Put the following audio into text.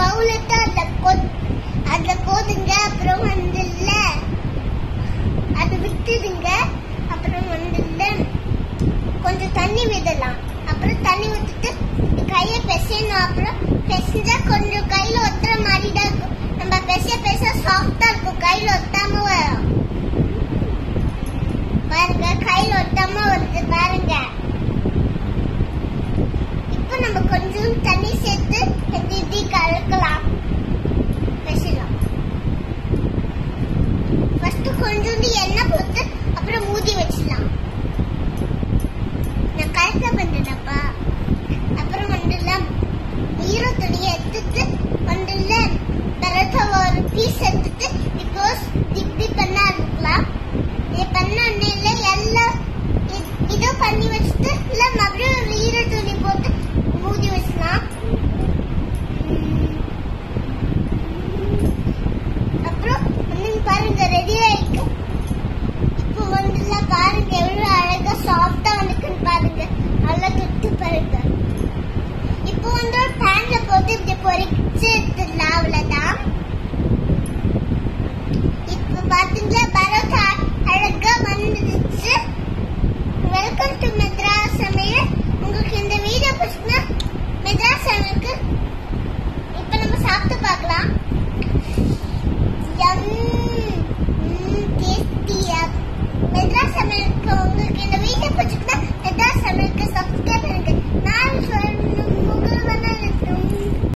பவுலுக்கு அந்த கொ அந்த கோதுங்க அப்புறம் வந்து இல்ல அது விட்டுடுங்க அப்புறம் வந்து இல்ல கொஞ்சம் தண்ணி விடலாம். அப்புறம் தண்ணி விட்டுட்டு கையை பெசையணும். அப்புறம் பெசைஞ்சா கொஞ்சம் கையில ஒத்துற மாதிரி தான் இருக்கும். நம்ம பெச பெச சாஃப்டா இருக்கும். கையில ஒத்தாம வரும். பாருங்க கையில ஒத்தாம வருது. பாருங்க. இப்போ நம்ம கொஞ்சம் தண்ணி சேர்த்து going to to